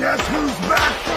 Guess who's back?